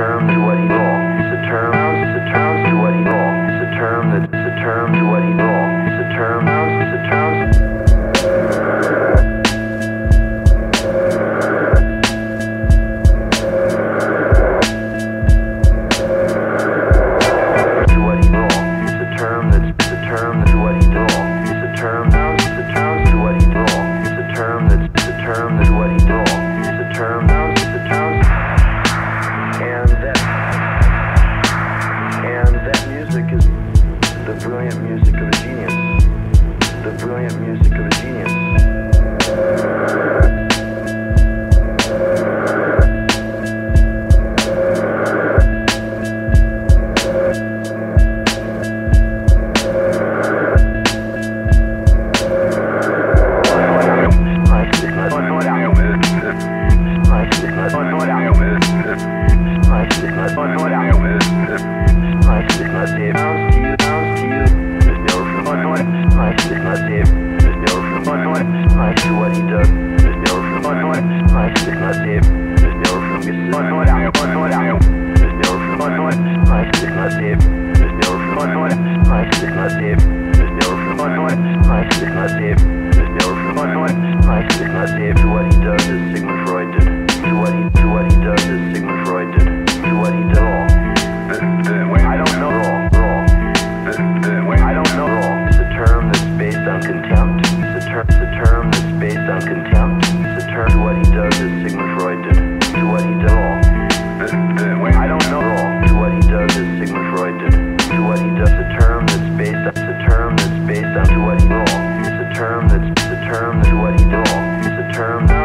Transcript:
terms music of a genius. The brilliant music of a genius. Nice über die Dörfer. Ist der and contempt. It's a term to what he does as Sigmund Freud did to what he did all. I don't know all to what he does as Sigmund Freud did to what he does. A term that's based on a term that's based on to what he did all. It's a term that's a term to what he did all. It's a term. That